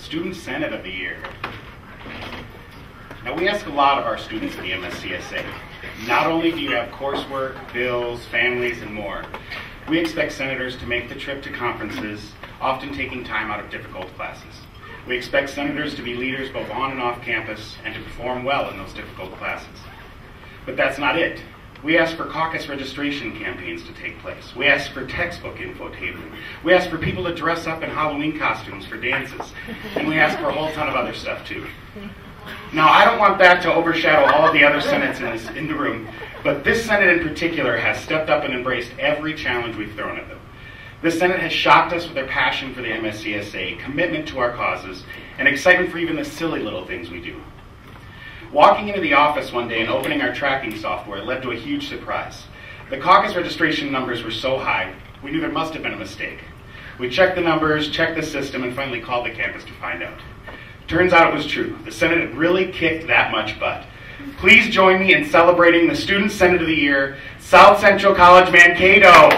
Student Senate of the Year. Now, we ask a lot of our students in the MSCSA. Not only do you have coursework, bills, families, and more, we expect senators to make the trip to conferences, often taking time out of difficult classes. We expect senators to be leaders both on and off campus and to perform well in those difficult classes. But that's not it. We ask for caucus registration campaigns to take place. We ask for textbook info tabling. We ask for people to dress up in Halloween costumes for dances. And we ask for a whole ton of other stuff too. Now, I don't want that to overshadow all of the other senates in, this, in the room, but this Senate in particular has stepped up and embraced every challenge we've thrown at them. This Senate has shocked us with their passion for the MSCSA, commitment to our causes, and excitement for even the silly little things we do. Walking into the office one day and opening our tracking software led to a huge surprise. The caucus registration numbers were so high, we knew there must have been a mistake. We checked the numbers, checked the system, and finally called the campus to find out. Turns out it was true. The Senate had really kicked that much butt. Please join me in celebrating the Student Senate of the Year, South Central College Mankato.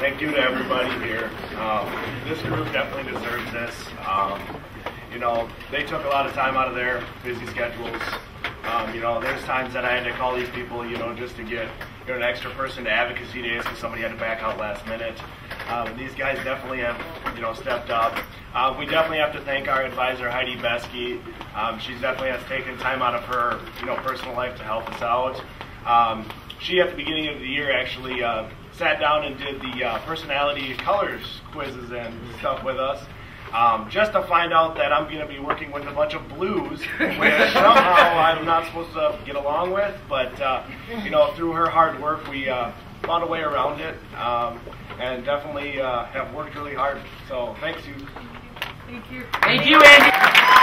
Thank you to everybody here. Um, this group definitely deserves this. Um, you know, they took a lot of time out of their busy schedules. Um, you know, there's times that I had to call these people, you know, just to get you know, an extra person to advocacy days because somebody had to back out last minute. Um, these guys definitely have, you know, stepped up. Uh, we definitely have to thank our advisor Heidi Besky. Um, she definitely has taken time out of her, you know, personal life to help us out. Um, she at the beginning of the year actually uh, sat down and did the uh, personality colors quizzes and stuff with us. Um, just to find out that I'm going to be working with a bunch of blues, which somehow I'm not supposed to get along with. But uh, you know, through her hard work, we uh, found a way around it, um, and definitely uh, have worked really hard. So thanks you. Thank you. Thank you, Andy.